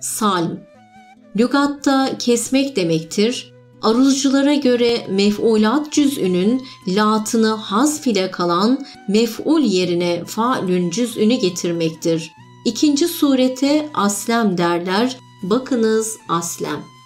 salm. Lügatta kesmek demektir. Aruzculara göre mef'ulat cüz'ünün latını hazf ile kalan mef'ul yerine fa'lün cüz'ünü getirmektir. İkinci surete aslem derler. Bakınız aslem.